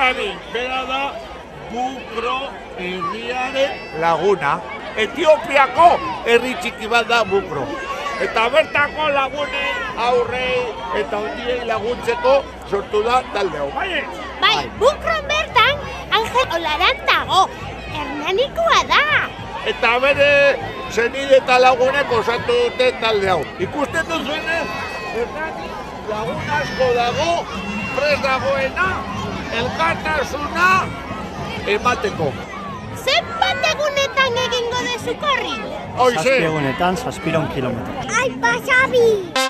Xabi, bera da Bukro herriaren laguna. Etiopiako herri txiki bat da Bukro. Eta bertako lagunei aurrei eta ondiei laguntzeko sortu da talde hau. Bai, Bai, bukron bertan, Angel Olaran dago. Hernanikoa da. eta bere zenide eta lagunek osatu dute talde hau. Ikusten duzuenez, Hernani lagun asko dago, prest dagoena, elkartasuna emateko. Zenbat egunetan egingo dezu korri? Hoize, Zazpi egunetan, zazpiron kilometro. Ai, Xabi!